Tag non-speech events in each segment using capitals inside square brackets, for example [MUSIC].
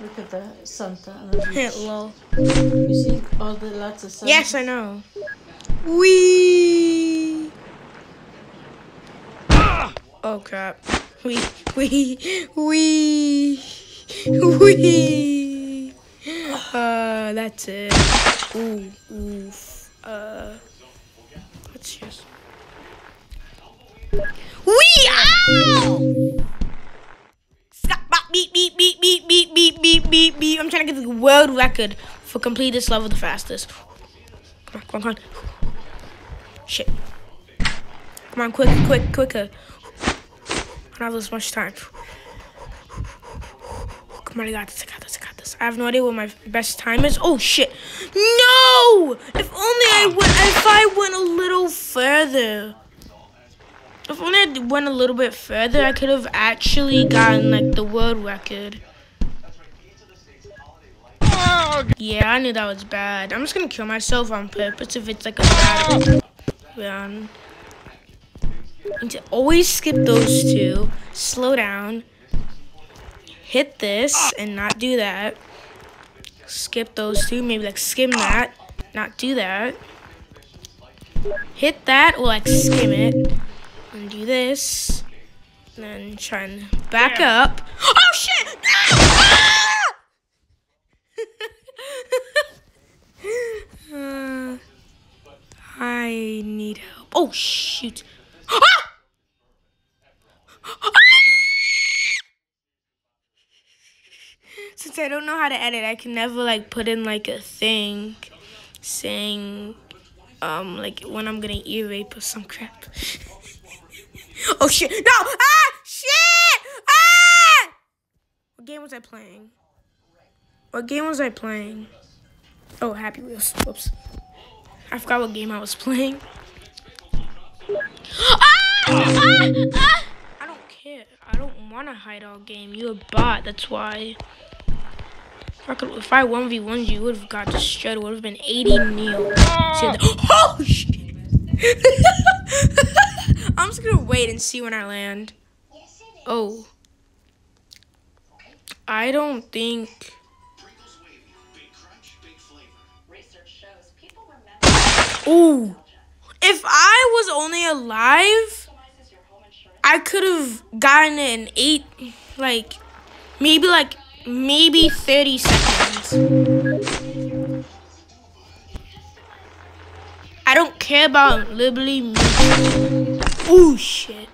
Look at the Santa on the beach. [LAUGHS] Lol. You see all the lots of Santa. Yes, I know. Wee. Oh crap. Wee wee wee wee. Uh, that's it. Ooh, oof. Uh, let's just. Wee! Ow! Stop! bop, Beep, beep, beep, beep, beep, world record for complete this level the fastest. Come on, come on, come on. Shit. Come on, quick, quick, quicker. I don't have much time. Come on, I got this, I got this, I got this. I have no idea what my best time is. Oh, shit. No! If only I went, if I went a little further. If only I went a little bit further, I could have actually gotten, like, the world record. Yeah, I knew that was bad. I'm just gonna kill myself on purpose if it's like a bad. Need to always skip those two. Slow down. Hit this and not do that. Skip those two. Maybe like skim that. Not do that. Hit that or like skim it. And do this. And then try and back up. Oh shit! No! Ah! Uh, I need help. Oh shoot! Since I don't know how to edit, I can never like put in like a thing saying um like when I'm gonna ear rape or some crap. [LAUGHS] oh shit! No! Ah! Shit! Ah! What game was I playing? What game was I playing? Oh, Happy Wheels. Whoops. I forgot what game I was [LAUGHS] playing. [LAUGHS] I don't care. I don't want to hide all game. You're a bot. That's why. If I, could, if I 1v1 you, would have got destroyed. It would have been 80 nil. [LAUGHS] Oh, shit. [LAUGHS] I'm just going to wait and see when I land. Oh. I don't think... Ooh. If I was only alive, I could have gotten it in eight, like, maybe like, maybe 30 seconds. I don't care about literally Ooh, shit.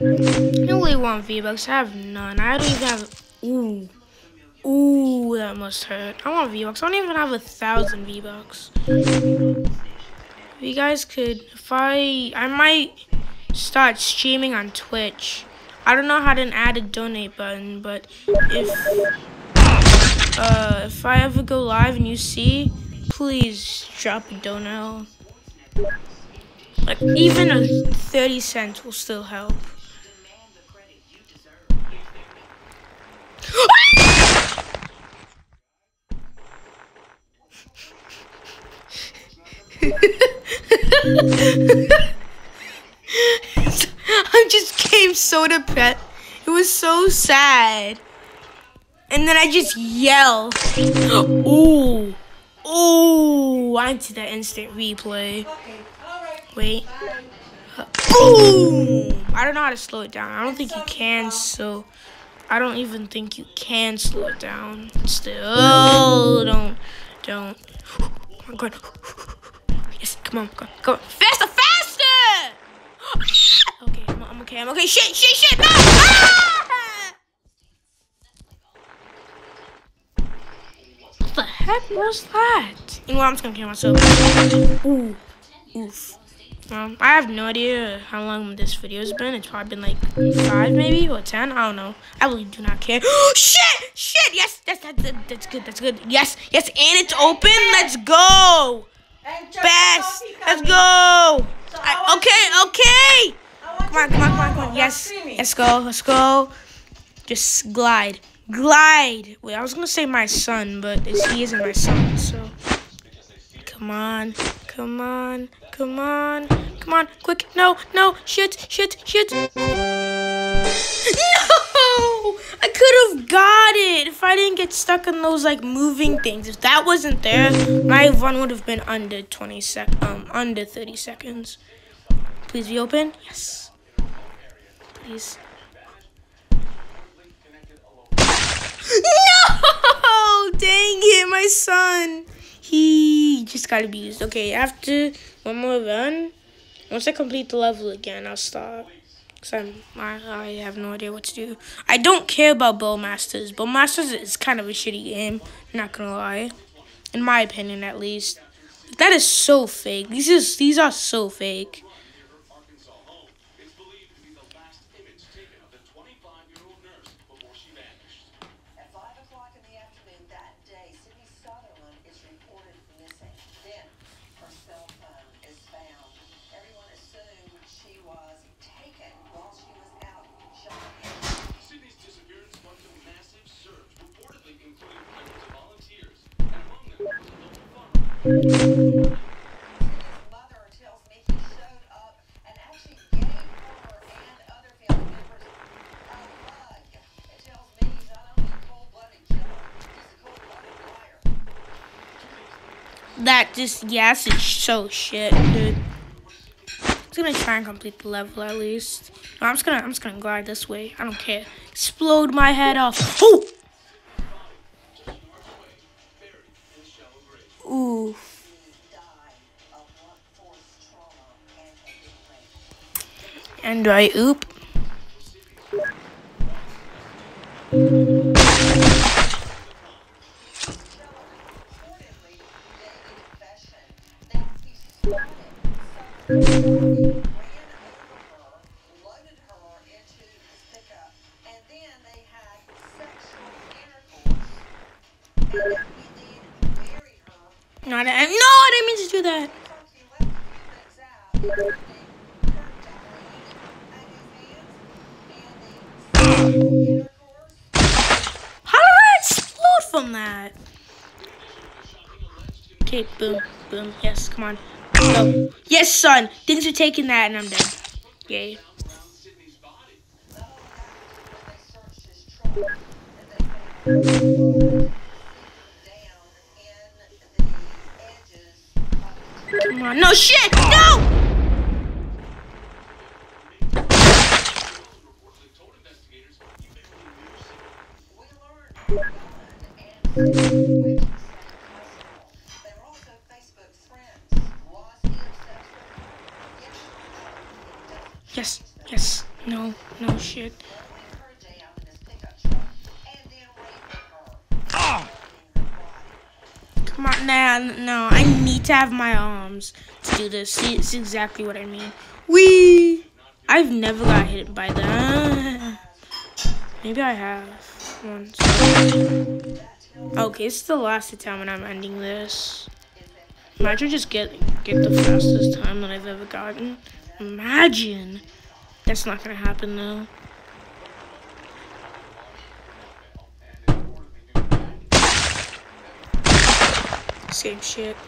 I only want V-Bucks. I have none. I don't even have... Ooh. That must hurt. I want V-Bucks. I don't even have a thousand V-Bucks. If you guys could, if I, I might start streaming on Twitch. I don't know how to add a donate button, but if, uh, if I ever go live and you see, please drop a donate. Like, even a 30 cents will still help. [GASPS] [LAUGHS] I just came so depressed. It was so sad. And then I just yell. [GASPS] Ooh. Ooh. I did that instant replay. Wait. Boom! I don't know how to slow it down. I don't think you can, so I don't even think you can slow it down. Still, don't, don't. Come on, Yes, come on, come on, come on. Faster, faster! okay, I'm, I'm, okay, I'm okay. Shit, shit, shit, no! Ah! What the heck was that? You know what, I'm just gonna kill myself. Ooh, oof. Um, I have no idea how long this video has been. It's probably been like five, maybe, or ten. I don't know. I really do not care. [GASPS] shit! Shit! Yes, that's, that's, that's good. That's good. Yes, yes, and it's open. Let's go. Best. Let's go. I, okay, okay. Come on, come on, come on, come on. Yes, let's go. Let's go. Just glide. Glide. Wait, I was going to say my son, but he isn't my son, so. Come on. Come on. Come on. Come on. Quick. No, no. Shit, shit, shit. [LAUGHS] No! I could have got it if I didn't get stuck in those like moving things. If that wasn't there, my run would have been under 20 sec um under 30 seconds. Please be open. Yes. Please. No! [LAUGHS] Dang it, my son. He just got abused. Okay, after one more run, once I complete the level again, I'll stop. Cause I'm, I, I have no idea what to do. I don't care about Bowmasters. Bowmasters is kind of a shitty game. Not gonna lie, in my opinion, at least. That is so fake. These is these are so fake. That just yes, it's so shit, dude. I'm gonna try and complete the level at least. No, I'm just gonna I'm just gonna glide this way. I don't care. Explode my head off. Ooh. died of blunt force trauma and abuse. And I oop. I didn't, no, I didn't mean to do that. How did I explode from that? Okay, boom, boom. Yes, come on. Go. Yes, son. Things are taking that, and I'm dead. Yay. He obsessed with her? Yes. It doesn't Yes. Yes. No. No shit. Come on. Nah. No. I need to have my arms to do this. See, it's exactly what I mean. Wee. I've never got hit by that. Maybe I have once. Okay, it's the last time when I'm ending this. Imagine just get get the fastest time that I've ever gotten. Imagine. That's not gonna happen though. Same shit.